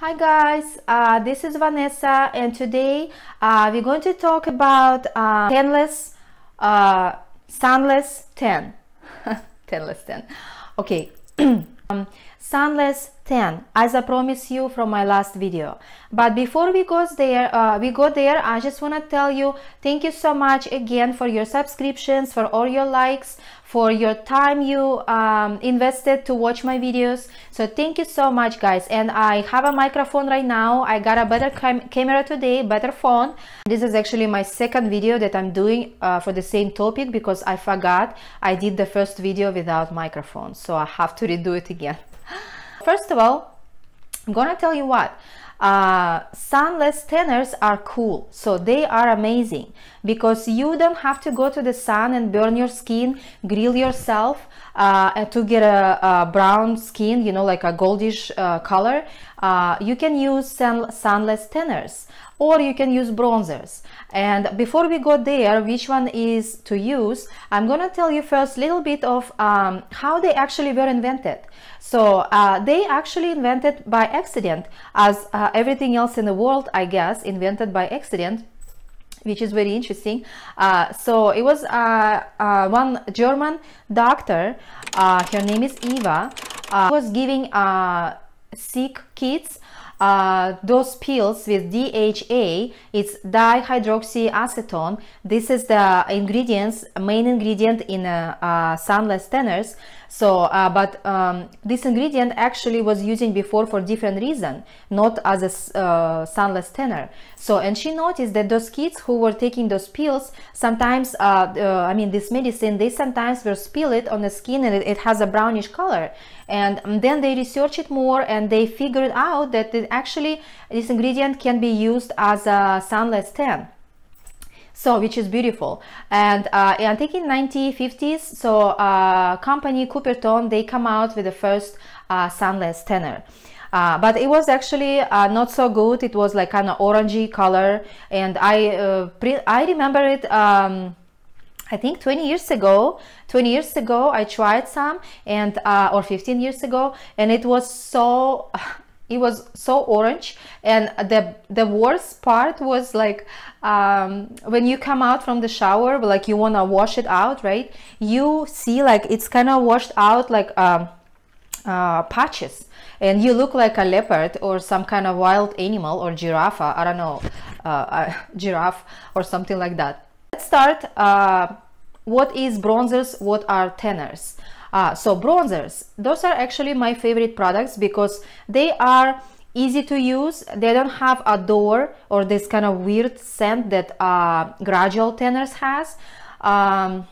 Hi guys, uh, this is Vanessa and today uh, we're going to talk about uh, tanless, uh, sunless tan. tanless tan. Okay. um, sunless tan as I promised you from my last video. But before we go there, uh, we go there, I just want to tell you thank you so much again for your subscriptions, for all your likes, for your time you um, invested to watch my videos. So thank you so much guys. And I have a microphone right now. I got a better cam camera today, better phone. This is actually my second video that I'm doing uh, for the same topic because I forgot I did the first video without microphone. So I have to redo it again. First of all, I'm gonna tell you what uh, sunless tanners are cool so they are amazing because you don't have to go to the sun and burn your skin grill yourself uh, to get a, a, brown skin you know like a goldish uh, color. Uh, you can use sun sunless tanners or you can use bronzers. And before we go there which one is to use i'm gonna tell you first a little bit of um, how they actually were invented. So uh, they actually invented by accident as uh, everything else in the world i guess invented by accident which is very interesting. Uh, so it was uh, uh, one german doctor uh, her name is eva was giving sick kids uh, those pills with DHA, it's dihydroxyacetone. This is the ingredients, main ingredient in uh, uh, sunless tanners. So, uh, but um, this ingredient actually was using before for different reason, not as a uh, sunless tanner. So, and she noticed that those kids who were taking those pills, sometimes, uh, I mean, this medicine, they sometimes will spill it on the skin and it, it has a brownish color. And then they researched it more and they figured out that it actually this ingredient can be used as a sunless tan so which is beautiful. And uh, I think in 1950s so uh, company Coppertone they come out with the first uh, sunless tanner uh, but it was actually uh, not so good. It was like kind of orangey color. And I uh, I remember it um, I think 20 years ago 20 years ago I tried some and uh, or 15 years ago and it was so it was so orange and the the worst part was like um, when you come out from the shower like you want to wash it out right? You see like it's kind of washed out like um, uh, patches and you look like a leopard or some kind of wild animal or giraffe I don't know uh, giraffe or something like that. Let's start uh, what is bronzers what are tanners uh, so bronzers, those are actually my favorite products because they are easy to use. They don't have a door or this kind of weird scent that uh, gradual tanners has. Um,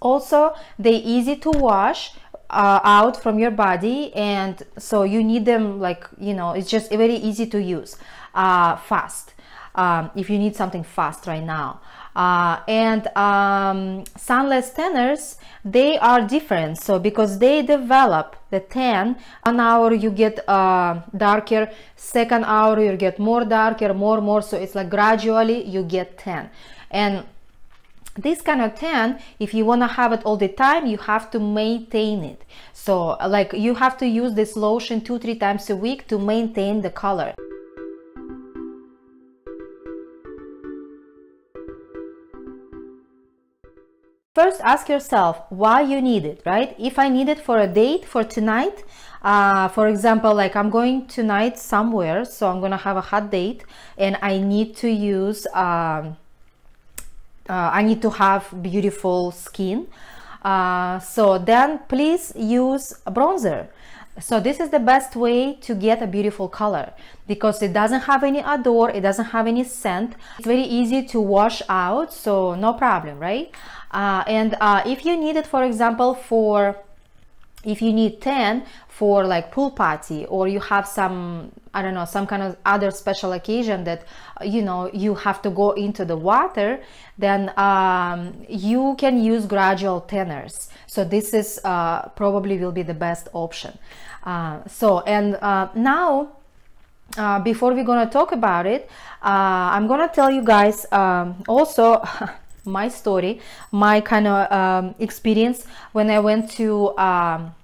also, they easy to wash uh, out from your body and so you need them like, you know, it's just very easy to use, uh, fast. Um, if you need something fast right now. Uh, and um, sunless tanners they are different. So because they develop the tan one hour you get uh, darker second hour you get more darker more more. So it's like gradually you get tan. And this kind of tan if you want to have it all the time you have to maintain it. So like you have to use this lotion two three times a week to maintain the color First, ask yourself why you need it, right? If I need it for a date for tonight, uh, for example, like I'm going tonight somewhere, so I'm gonna have a hot date, and I need to use, um, uh, I need to have beautiful skin. Uh, so then please use a bronzer. So this is the best way to get a beautiful color because it doesn't have any odor, it doesn't have any scent. It's very easy to wash out, so no problem, right? Uh, and uh, if you need it, for example, for if you need 10 for like pool party or you have some i don't know some kind of other special occasion that you know you have to go into the water then um, you can use gradual tanners. So this is uh, probably will be the best option. Uh, so and uh, now uh, before we're gonna talk about it uh, i'm gonna tell you guys um, also my story, my kind of um, experience when I went to um,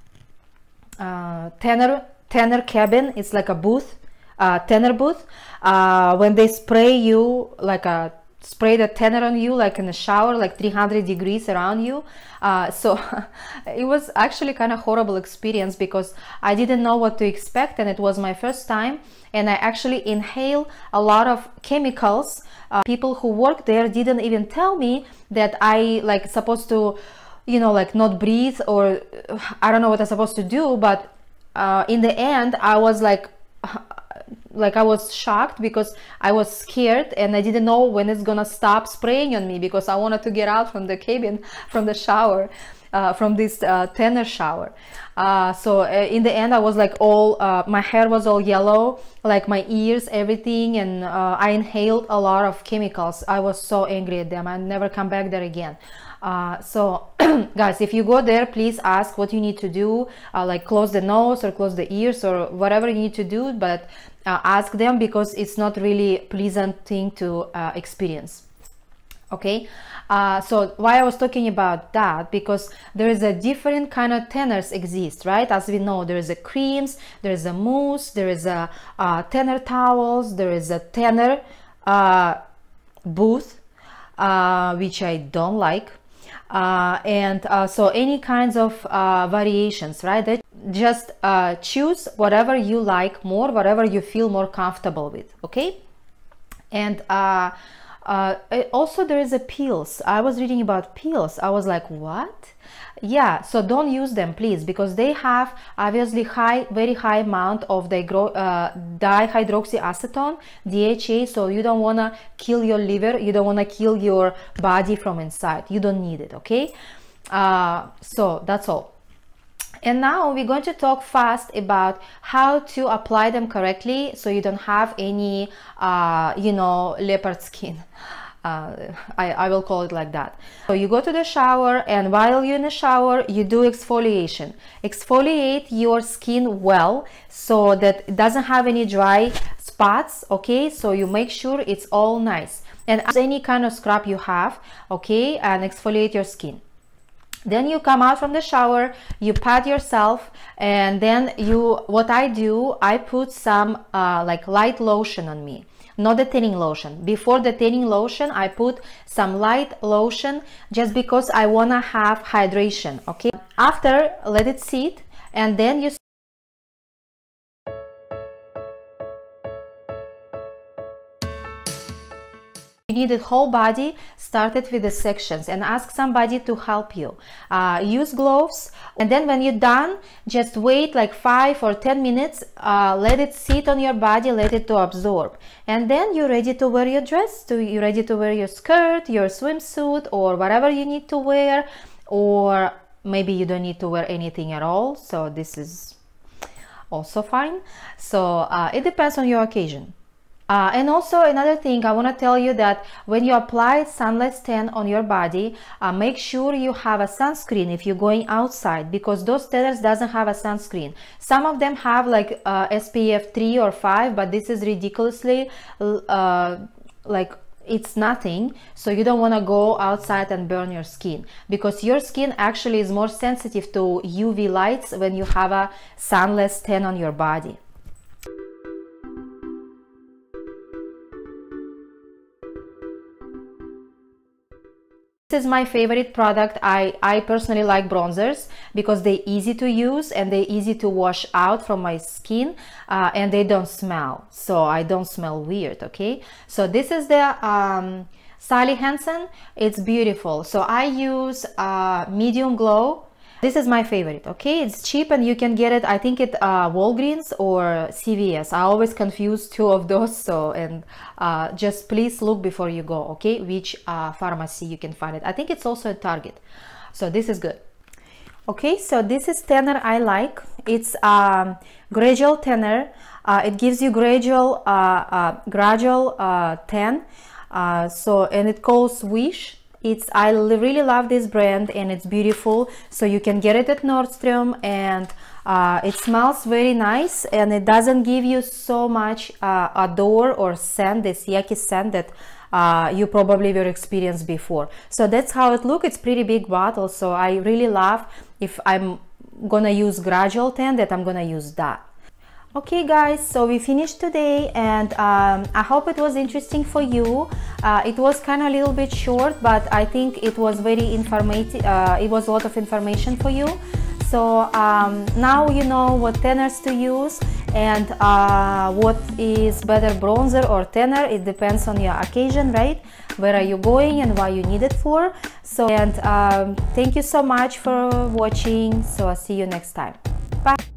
uh, Tanner Tanner cabin. It's like a booth uh, tanner booth uh, when they spray you like a spray the tanner on you like in the shower like 300 degrees around you. Uh, so it was actually kind of horrible experience because i didn't know what to expect and it was my first time. And i actually inhale a lot of chemicals. Uh, people who work there didn't even tell me that i like supposed to you know like not breathe or i don't know what i'm supposed to do but uh, in the end i was like like I was shocked because I was scared and I didn't know when it's gonna stop spraying on me because I wanted to get out from the cabin from the shower uh, from this uh, tanner shower. Uh, so uh, in the end I was like all uh, my hair was all yellow like my ears everything and uh, I inhaled a lot of chemicals. I was so angry at them. I never come back there again uh, so guys if you go there please ask what you need to do uh, like close the nose or close the ears or whatever you need to do but uh, ask them because it's not really pleasant thing to uh, experience. Okay? Uh, so why I was talking about that because there is a different kind of tanners exist right? As we know there is a creams there is a mousse there is a uh, tanner towels there is a tanner booth which I don't like uh, and uh, so any kinds of uh, variations right? That just uh, choose whatever you like more whatever you feel more comfortable with okay? And uh, also there is a peels i was reading about peels i was like what? Yeah so don't use them please because they have obviously high very high amount of the uh, dihydroxyacetone dha so you don't want to kill your liver. You don't want to kill your body from inside. You don't need it okay? Uh, so that's all and now we're going to talk fast about how to apply them correctly so you don't have any uh, you know leopard skin uh, I, I will call it like that. So you go to the shower and while you're in the shower, you do exfoliation. Exfoliate your skin well so that it doesn't have any dry spots, okay? So you make sure it's all nice. And any kind of scrub you have, okay? And exfoliate your skin then you come out from the shower you pat yourself and then you what i do i put some uh, like light lotion on me. Not the tanning lotion. Before the tanning lotion i put some light lotion just because i want to have hydration okay? After let it sit and then you you need the whole body started with the sections and ask somebody to help you. Uh, use gloves and then when you're done just wait like five or ten minutes uh, let it sit on your body let it to absorb. And then you're ready to wear your dress to you're ready to wear your skirt your swimsuit or whatever you need to wear or maybe you don't need to wear anything at all so this is also fine. So uh, it depends on your occasion uh, and also another thing I want to tell you that when you apply sunless tan on your body, uh, make sure you have a sunscreen if you're going outside because those tanners doesn't have a sunscreen. Some of them have like uh, SPF 3 or 5, but this is ridiculously uh, like it's nothing so you don't want to go outside and burn your skin because your skin actually is more sensitive to uv lights when you have a sunless tan on your body This is my favorite product. I, I personally like bronzers because they're easy to use and they're easy to wash out from my skin uh, and they don't smell. So I don't smell weird, okay? So this is the um, Sally Hansen. It's beautiful. So I use uh, medium glow this is my favorite, okay? It's cheap and you can get it, I think it uh, Walgreens or CVS. I always confuse two of those, so and uh, just please look before you go, okay? Which uh, pharmacy you can find it. I think it's also at Target. So this is good. Okay, so this is tanner I like. It's um, gradual tanner. Uh, it gives you gradual, uh, uh, gradual tan. so and it calls Wish it's i really love this brand and it's beautiful. So you can get it at nordstrom and uh, it smells very nice and it doesn't give you so much uh, odor or scent this yucky scent that uh, you probably will experience before. So that's how it looks it's pretty big bottle. So i really love if i'm gonna use gradual tan that i'm gonna use that okay guys so we finished today and um, i hope it was interesting for you. Uh, it was kind of a little bit short but i think it was very informative uh, it was a lot of information for you. So um, now you know what tanners to use and uh, what is better bronzer or tanner. It depends on your occasion right? Where are you going and why you need it for. So and um, thank you so much for watching. So i'll see you next time. Bye